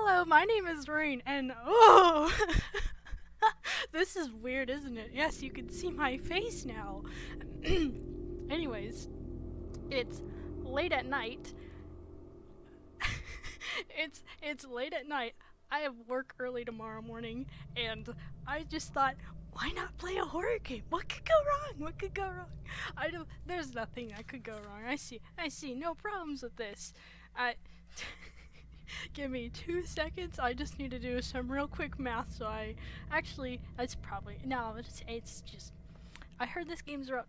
Hello, my name is Raine, and oh, this is weird, isn't it? Yes, you can see my face now. Anyways, it's late at night. it's it's late at night. I have work early tomorrow morning, and I just thought, why not play a horror game? What could go wrong? What could go wrong? I don't. There's nothing that could go wrong. I see. I see no problems with this. I. Give me two seconds. I just need to do some real quick math. So I actually, it's probably no. It's it's just. I heard this game's about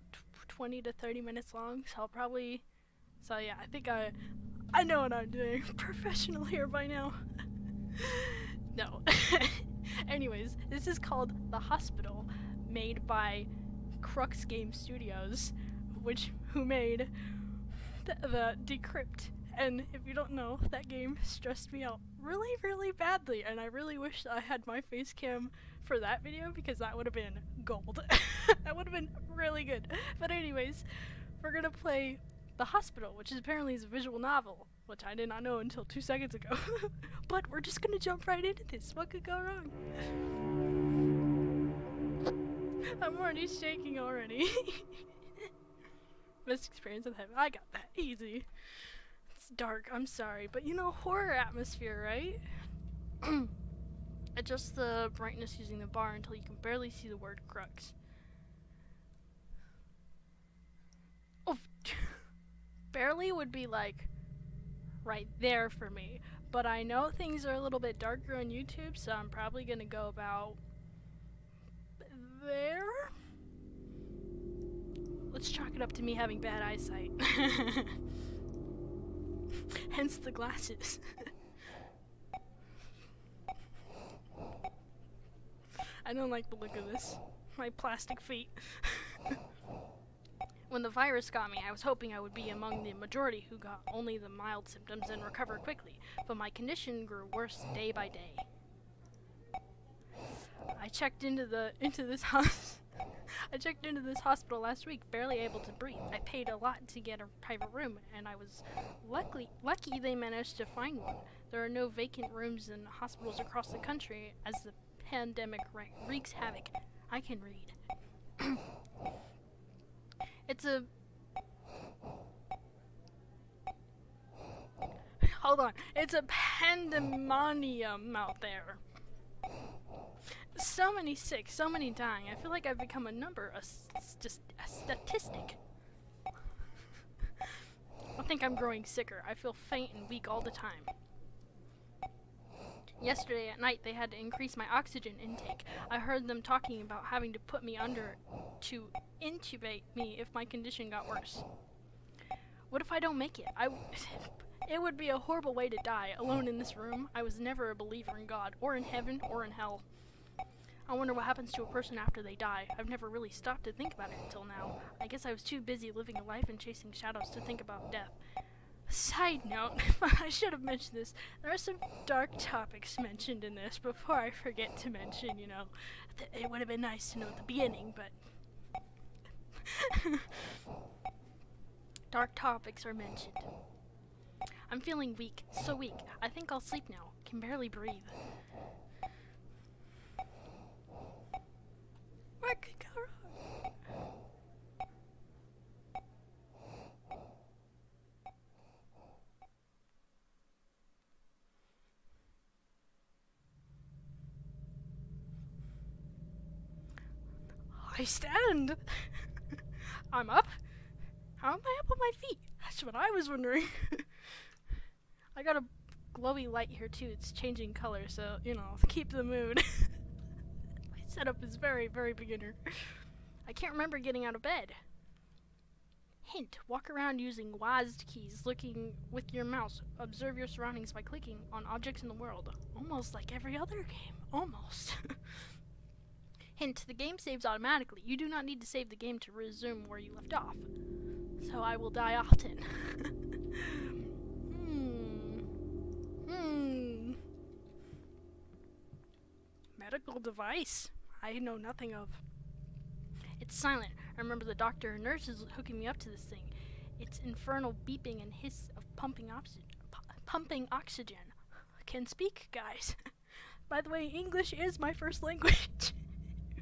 20 to 30 minutes long, so I'll probably. So yeah, I think I, I know what I'm doing. Professional here by now. no. Anyways, this is called The Hospital, made by Crux Game Studios, which who made the, the Decrypt. And if you don't know, that game stressed me out really, really badly, and I really wish I had my face cam for that video because that would have been gold. that would have been really good. But anyways, we're gonna play The Hospital, which is apparently is a visual novel, which I did not know until two seconds ago. but we're just gonna jump right into this. What could go wrong? I'm already shaking already. Best experience of heaven. I got that easy. Dark. I'm sorry, but you know horror atmosphere, right? Adjust the brightness using the bar until you can barely see the word crux. Oh, barely would be like right there for me. But I know things are a little bit darker on YouTube, so I'm probably gonna go about there. Let's chalk it up to me having bad eyesight. Hence the glasses. I don't like the look of this. My plastic feet. when the virus got me, I was hoping I would be among the majority who got only the mild symptoms and recover quickly, but my condition grew worse day by day. I checked into the into this house. I checked into this hospital last week, barely able to breathe. I paid a lot to get a private room, and I was lucky lucky they managed to find one. There are no vacant rooms in hospitals across the country as the pandemic wreaks havoc. I can read. it's a Hold on. It's a pandemonium out there so many sick, so many dying. I feel like I've become a number, a, just a statistic. I think I'm growing sicker. I feel faint and weak all the time. Yesterday at night, they had to increase my oxygen intake. I heard them talking about having to put me under to intubate me if my condition got worse. What if I don't make it? I. it would be a horrible way to die, alone in this room. I was never a believer in God, or in heaven, or in hell. I wonder what happens to a person after they die. I've never really stopped to think about it until now. I guess I was too busy living a life and chasing shadows to think about death. Side note, I should have mentioned this. There are some dark topics mentioned in this before I forget to mention, you know. it would have been nice to know at the beginning, but. dark topics are mentioned. I'm feeling weak, so weak. I think I'll sleep now. Can barely breathe. What could go wrong? I stand. I'm up. How am I up on my feet? That's what I was wondering. I got a glowy light here too. It's changing color, so, you know, keep the mood. setup is very, very beginner. I can't remember getting out of bed. Hint, walk around using WASD keys, looking with your mouse. Observe your surroundings by clicking on objects in the world. Almost like every other game. Almost. Hint, the game saves automatically. You do not need to save the game to resume where you left off. So I will die often. hmm. Hmm. Medical device. I know nothing of. It's silent. I remember the doctor and nurses hooking me up to this thing. It's infernal beeping and hiss of pumping oxygen. pumping oxygen. can speak, guys. By the way, English is my first language.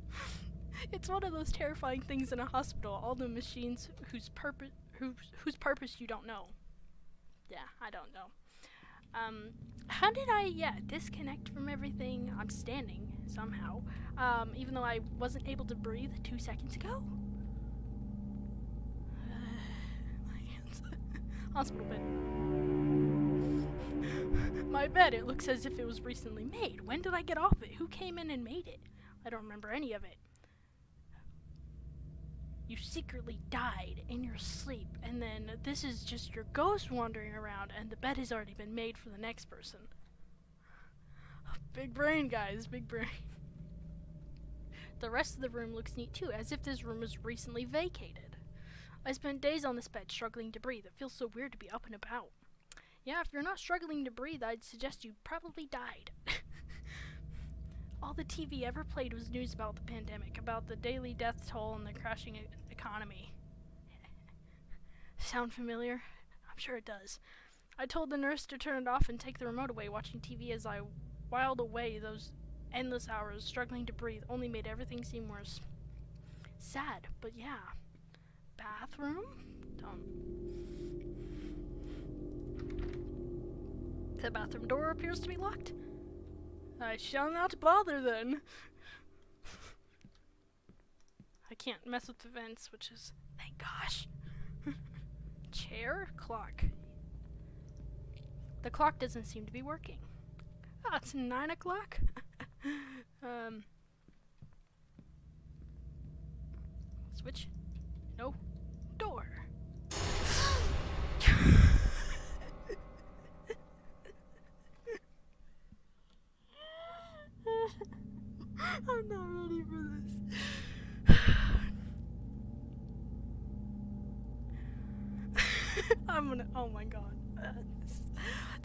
it's one of those terrifying things in a hospital. All the machines whose purpose whose whose purpose you don't know. Yeah, I don't know. Um, how did I, yeah, disconnect from everything? I'm standing somehow, um, even though I wasn't able to breathe two seconds ago. My hands. Hospital bed. My bed, it looks as if it was recently made. When did I get off it? Who came in and made it? I don't remember any of it. You secretly died in your sleep, and then this is just your ghost wandering around, and the bed has already been made for the next person. Big brain, guys, big brain. The rest of the room looks neat too, as if this room was recently vacated. I spent days on this bed struggling to breathe. It feels so weird to be up and about. Yeah, if you're not struggling to breathe, I'd suggest you probably died. All the TV ever played was news about the pandemic, about the daily death toll and the crashing e economy. Sound familiar? I'm sure it does. I told the nurse to turn it off and take the remote away, watching TV as I whiled away those endless hours, struggling to breathe, only made everything seem worse. Sad, but yeah. Bathroom? Don't. The bathroom door appears to be locked. I shall not bother then. I can't mess with the vents, which is thank gosh. Chair? Clock. The clock doesn't seem to be working. Oh, it's nine o'clock? um Switch? No. Door. I'm not ready for this. I'm gonna. Oh my god.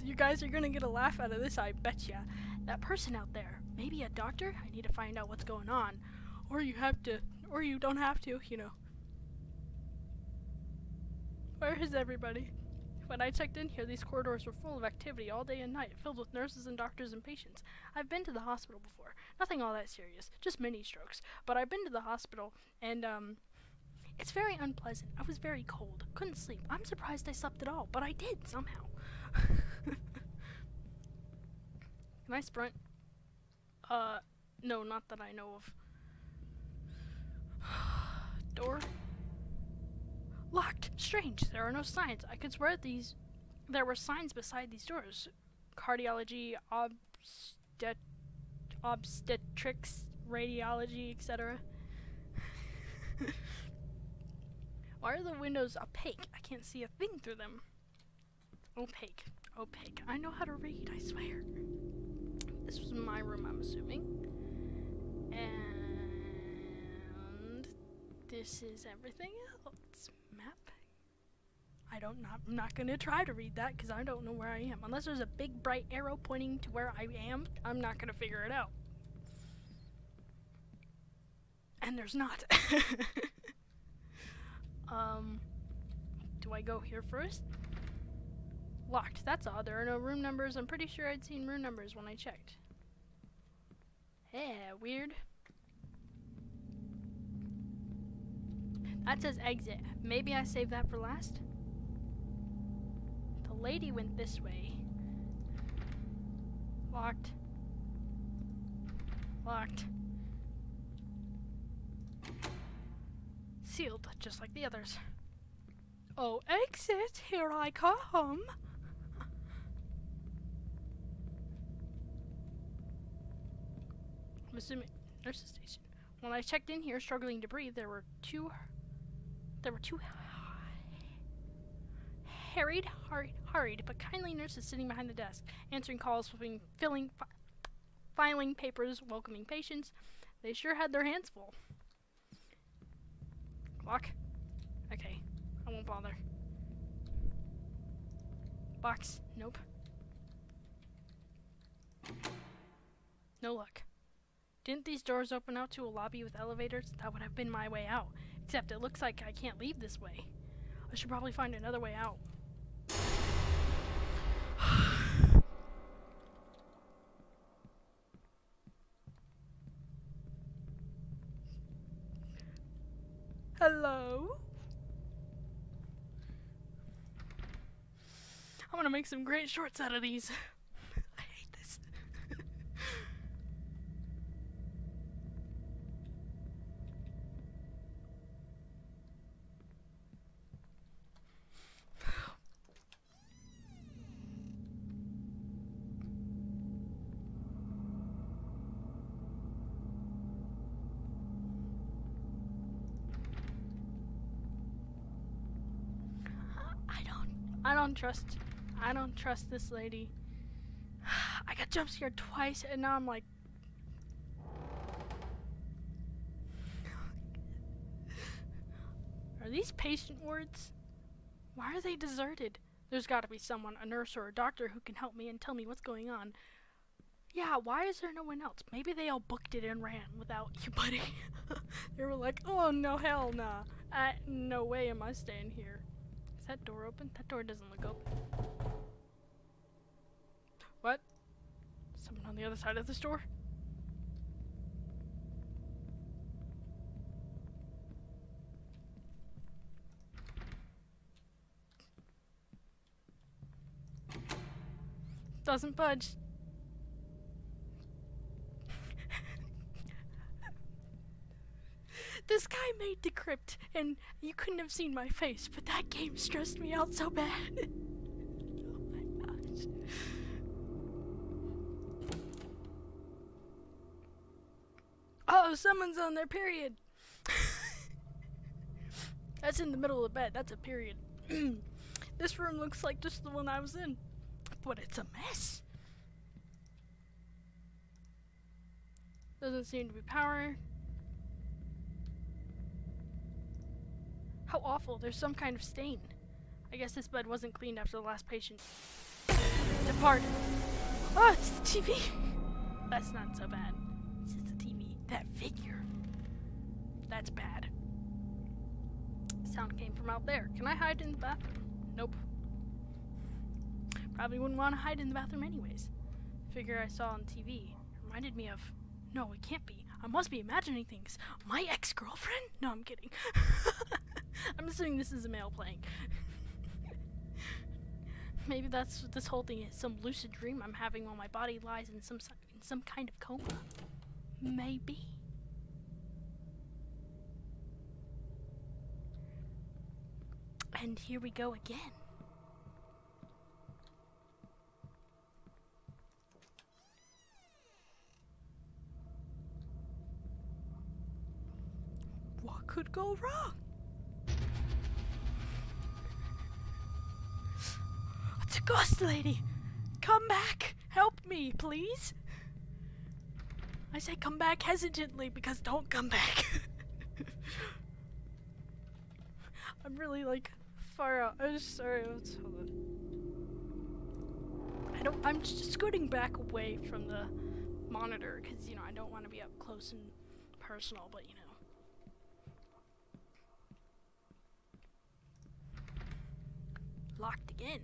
You guys are gonna get a laugh out of this, I betcha. That person out there, maybe a doctor? I need to find out what's going on. Or you have to. Or you don't have to, you know. Where is everybody? When I checked in here, these corridors were full of activity all day and night, filled with nurses and doctors and patients. I've been to the hospital before. Nothing all that serious, just mini strokes. But I've been to the hospital, and, um, it's very unpleasant. I was very cold. Couldn't sleep. I'm surprised I slept at all, but I did somehow. Can I sprint? Uh, no, not that I know of. Door? Locked! Strange, there are no signs. I could swear these there were signs beside these doors. Cardiology, obstet obstetrics, radiology, etc. Why are the windows opaque? I can't see a thing through them. Opaque. Opaque. I know how to read, I swear. This was my room, I'm assuming. And this is everything else. Map. I don't not, I'm not gonna try to read that because I don't know where I am. Unless there's a big bright arrow pointing to where I am, I'm not gonna figure it out. And there's not. um, do I go here first? Locked. That's odd. There are no room numbers. I'm pretty sure I'd seen room numbers when I checked. Yeah, weird. That says exit. Maybe I saved that for last? The lady went this way. Locked. Locked. Sealed, just like the others. Oh, exit! Here I come! Assuming nurse's station. When I checked in here, struggling to breathe, there were two there were two harried, hurried, hurried, but kindly nurses sitting behind the desk, answering calls, filling, filling fi filing papers, welcoming patients. They sure had their hands full. Clock? Okay, I won't bother. Box? Nope. No luck. Didn't these doors open out to a lobby with elevators? That would have been my way out. Except it looks like I can't leave this way. I should probably find another way out. Hello? I'm gonna make some great shorts out of these. Don't trust I don't trust this lady. I got jump scared twice and now I'm like Are these patient wards? Why are they deserted? There's got to be someone, a nurse or a doctor, who can help me and tell me what's going on. Yeah, why is there no one else? Maybe they all booked it and ran without you, buddy. they were like, oh no, hell nah. Uh, no way am I staying here. Is that door open? That door doesn't look open. What? Someone on the other side of this door? Doesn't budge. Made Decrypt, and you couldn't have seen my face, but that game stressed me out so bad. oh my gosh. Oh, someone's on their period. That's in the middle of the bed. That's a period. this room looks like just the one I was in, but it's a mess. Doesn't seem to be power. How awful. There's some kind of stain. I guess this bed wasn't cleaned after the last patient. Depart. Oh, it's the TV. That's not so bad. It's just the TV. That figure. That's bad. Sound came from out there. Can I hide in the bathroom? Nope. Probably wouldn't want to hide in the bathroom anyways. The Figure I saw on TV. Reminded me of. No, it can't be. I must be imagining things. My ex girlfriend? No, I'm kidding. I'm assuming this is a male playing. Maybe that's what this whole thing is. Some lucid dream I'm having while my body lies in some in some kind of coma. Maybe. And here we go again. What could go wrong? It's a ghost lady! Come back! Help me, please! I say come back hesitantly because don't come back. I'm really like far out. I'm sorry. Let's hold on. I don't. I'm just scooting back away from the monitor because you know I don't want to be up close and personal, but you know. Locked again.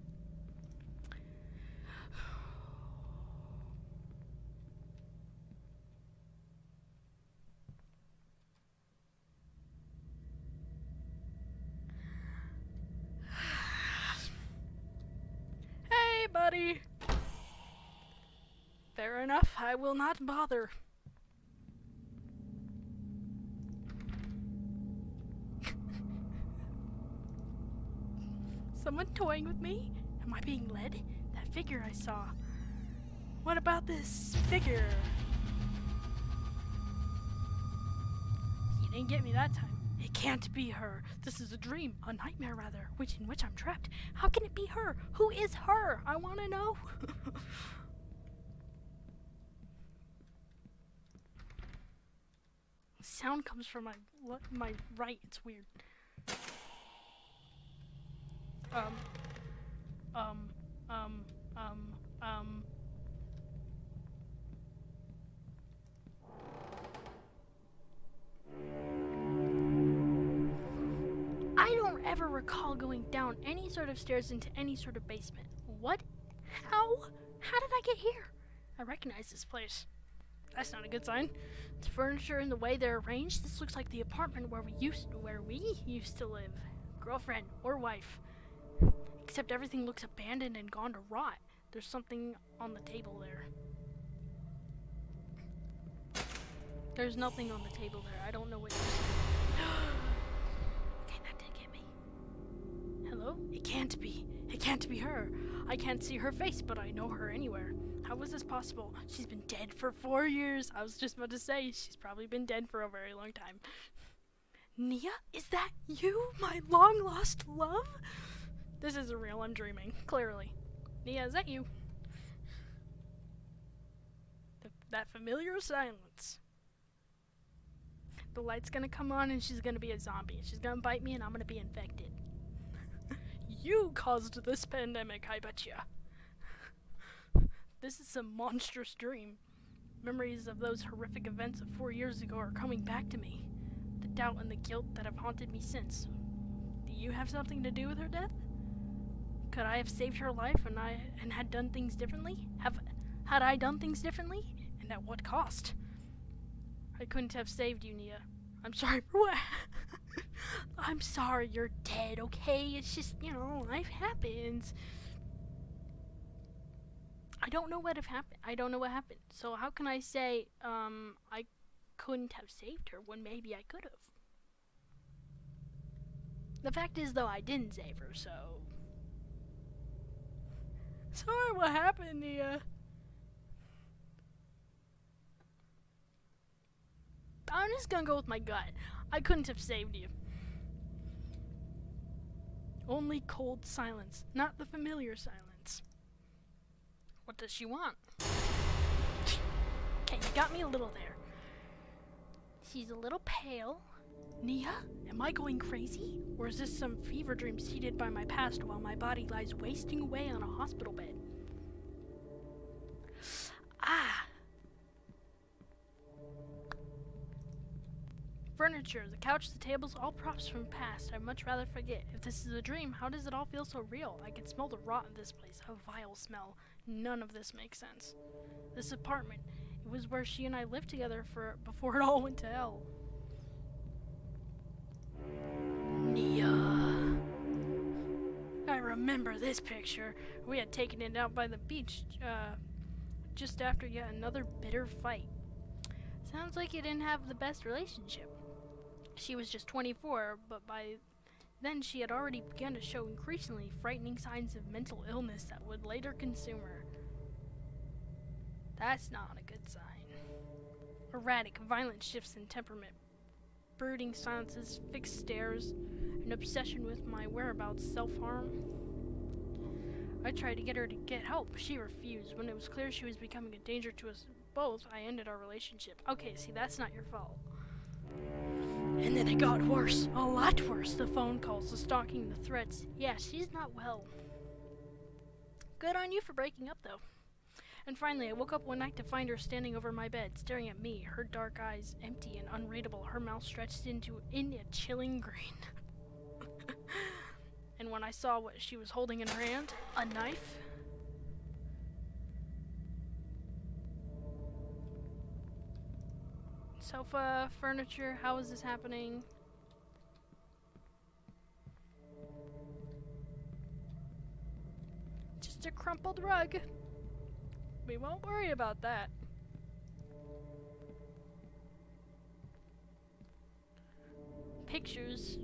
Hey, buddy. Fair enough, I will not bother. Someone toying with me? Am I being led? That figure I saw. What about this figure? You didn't get me that time. It can't be her. This is a dream, a nightmare rather, which in which I'm trapped. How can it be her? Who is her? I want to know. Sound comes from my my right. It's weird. Um. Um. Um. Um. Um. I don't ever recall going down any sort of stairs into any sort of basement. What? How? How did I get here? I recognize this place. That's not a good sign. The furniture and the way they're arranged, this looks like the apartment where we used where we used to live. Girlfriend or wife. Except everything looks abandoned and gone to rot. There's something on the table there. There's nothing on the table there. I don't know what okay, that did get me. Hello? It can't be. It can't be her. I can't see her face, but I know her anywhere. How was this possible? She's been dead for four years. I was just about to say, she's probably been dead for a very long time. Nia, is that you, my long lost love? This isn't real, I'm dreaming, clearly. Nia, is that you? Th that familiar silence. The light's gonna come on and she's gonna be a zombie. She's gonna bite me and I'm gonna be infected. you caused this pandemic, I betcha. This is a monstrous dream. Memories of those horrific events of four years ago are coming back to me. The doubt and the guilt that have haunted me since. Do you have something to do with her death? Could I have saved her life and I and had done things differently? Have had I done things differently? And at what cost? I couldn't have saved you, Nia. I'm sorry for what I'm sorry you're dead, okay? It's just, you know, life happens. I don't know what have happened. I don't know what happened. So how can I say um I couldn't have saved her when maybe I could have? The fact is though I didn't save her, so Sorry what happened, to you? I'm just gonna go with my gut. I couldn't have saved you. Only cold silence, not the familiar silence. What does she want? Okay, you got me a little there. She's a little pale. Nia, am I going crazy? Or is this some fever dream seeded by my past while my body lies wasting away on a hospital bed? Ah! Furniture, the couch, the tables, all props from past. I'd much rather forget. If this is a dream, how does it all feel so real? I can smell the rot in this place, a vile smell. None of this makes sense. This apartment, it was where she and I lived together for before it all went to hell. Nia. I remember this picture. We had taken it out by the beach uh, just after yet another bitter fight. Sounds like you didn't have the best relationship. She was just 24, but by then she had already begun to show increasingly frightening signs of mental illness that would later consume her. That's not a good sign. Erratic, violent shifts in temperament, brooding silences, fixed stares, an obsession with my whereabouts, self-harm. I tried to get her to get help. She refused. When it was clear she was becoming a danger to us both, I ended our relationship. Okay, see, that's not your fault. And then it got worse. A lot worse. The phone calls, the stalking, the threats. Yeah, she's not well. Good on you for breaking up, though. And finally, I woke up one night to find her standing over my bed, staring at me, her dark eyes empty and unreadable, her mouth stretched into in a chilling grin. and when I saw what she was holding in her hand, a knife, Sofa, furniture, how is this happening? Just a crumpled rug. We won't worry about that. Pictures.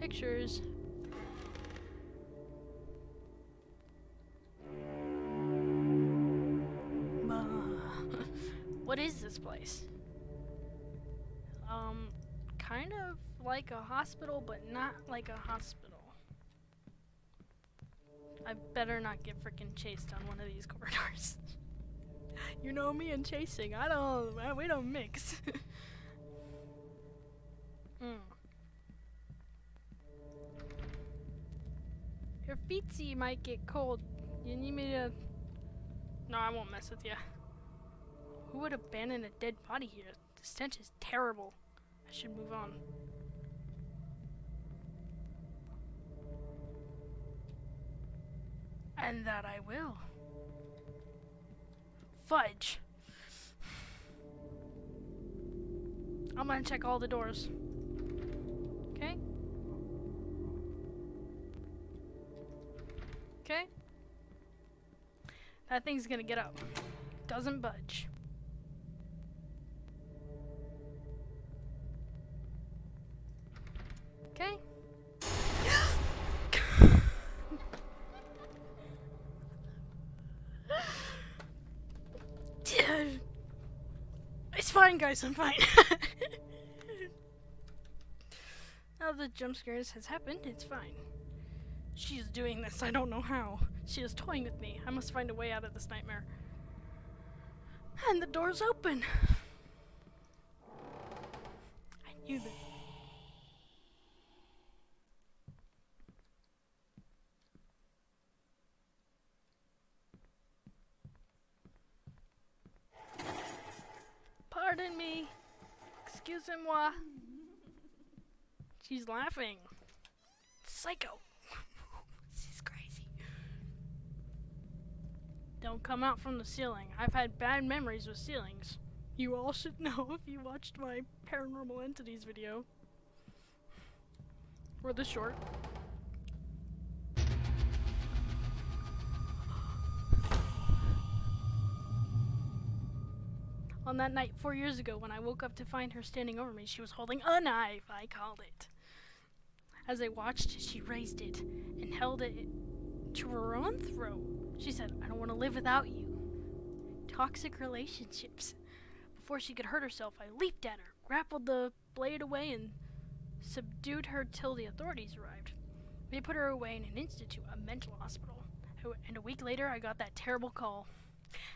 Pictures. What is this place? Um, kind of like a hospital, but not like a hospital. I better not get freaking chased on one of these corridors. you know me and chasing. I don't. We don't mix. mm. Your feetsy might get cold. You need me to. No, I won't mess with you. Who would abandon a dead body here? The stench is terrible. I should move on. And that I will. Fudge. I'm gonna check all the doors. Okay? Okay? That thing's gonna get up. Doesn't budge. Okay? it's fine, guys. I'm fine. now the jump scares has happened, it's fine. She's doing this. I don't know how. She is toying with me. I must find a way out of this nightmare. And the door's open. I knew that. Pardon me. Excusez-moi. She's laughing. Psycho. She's crazy. Don't come out from the ceiling. I've had bad memories with ceilings. You all should know if you watched my paranormal entities video. Or the short. On that night four years ago, when I woke up to find her standing over me, she was holding a knife, I called it. As I watched, she raised it and held it to her own throat. She said, I don't want to live without you. Toxic relationships. Before she could hurt herself, I leaped at her, grappled the blade away, and subdued her till the authorities arrived. They put her away in an institute, a mental hospital. And a week later, I got that terrible call.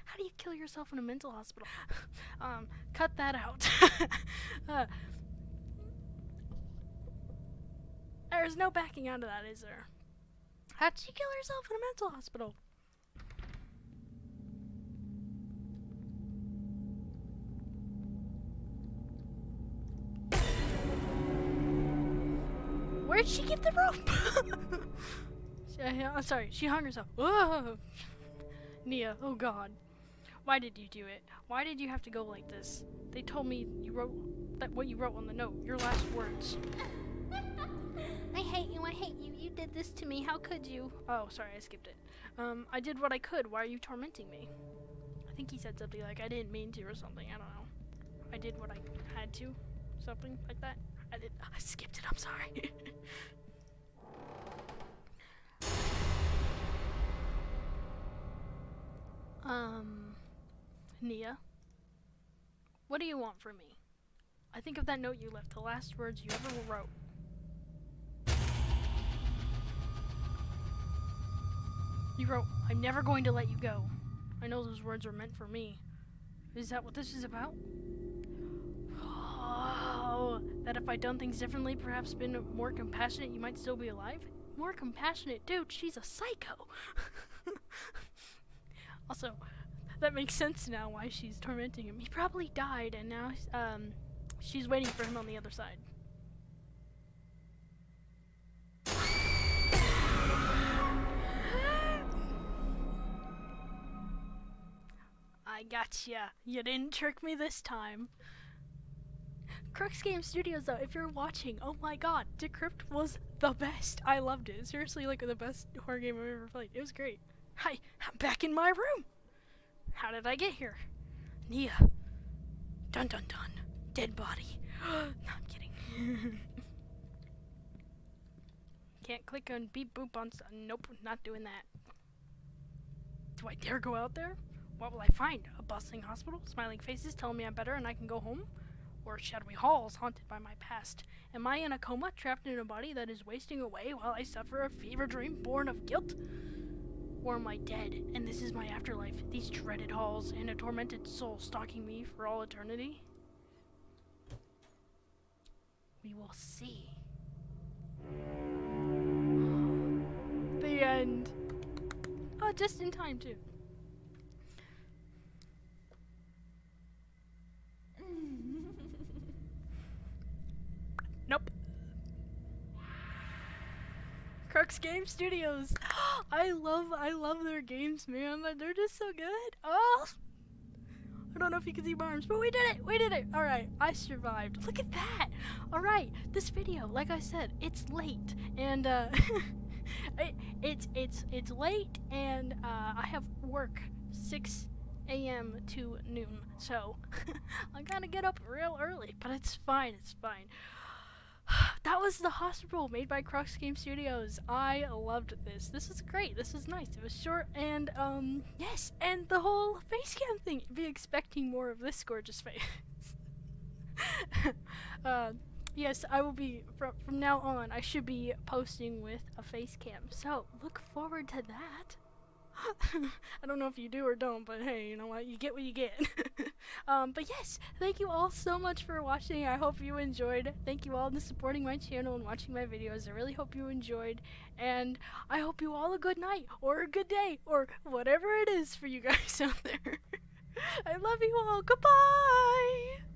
How do you kill yourself in a mental hospital? um, cut that out. uh, there's no backing out of that, is there? How'd she kill herself in a mental hospital? Where'd she get the rope? I'm sorry, she hung herself. Whoa! Nia, oh god. Why did you do it? Why did you have to go like this? They told me you wrote that what you wrote on the note, your last words. I hate you, I hate you, you did this to me, how could you? Oh, sorry, I skipped it. Um, I did what I could, why are you tormenting me? I think he said something like, I didn't mean to or something, I don't know. I did what I had to, something like that. I did, I skipped it, I'm sorry. Um, Nia, what do you want from me? I think of that note you left, the last words you ever wrote. You wrote, I'm never going to let you go. I know those words were meant for me. Is that what this is about? Oh, that if I'd done things differently, perhaps been more compassionate, you might still be alive? More compassionate? Dude, she's a psycho. Also, that makes sense now why she's tormenting him. He probably died, and now um, she's waiting for him on the other side. I gotcha. You didn't trick me this time. Crux Game Studios, though, if you're watching, oh my god, Decrypt was the best. I loved it. Seriously, like the best horror game I've ever played. It was great. Hi, I'm back in my room. How did I get here? Nia. Dun dun dun. Dead body. no, I'm kidding. Can't click on beep boop on. Nope, not doing that. Do I dare go out there? What will I find? A bustling hospital? Smiling faces telling me I'm better and I can go home? Or shadowy halls haunted by my past? Am I in a coma, trapped in a body that is wasting away while I suffer a fever dream born of guilt? Or am I dead, and this is my afterlife, these dreaded halls, and a tormented soul stalking me for all eternity? We will see. the end. Oh, just in time, too. nope. Game Studios. I love I love their games, man. They're just so good. Oh. I don't know if you can see my arms, but we did it. We did it. All right, I survived. Look at that. All right, this video, like I said, it's late and uh, it, it's it's it's late and uh, I have work six a.m. to noon, so I gotta get up real early. But it's fine. It's fine. That was the hospital made by Crux Game Studios. I loved this. This is great. This is nice. It was short and um yes, and the whole face cam thing. Be expecting more of this gorgeous face. uh, yes, I will be from from now on. I should be posting with a face cam. So look forward to that. I don't know if you do or don't, but hey, you know what? You get what you get. um, but yes, thank you all so much for watching. I hope you enjoyed. Thank you all for supporting my channel and watching my videos. I really hope you enjoyed. And I hope you all a good night or a good day or whatever it is for you guys out there. I love you all. Goodbye.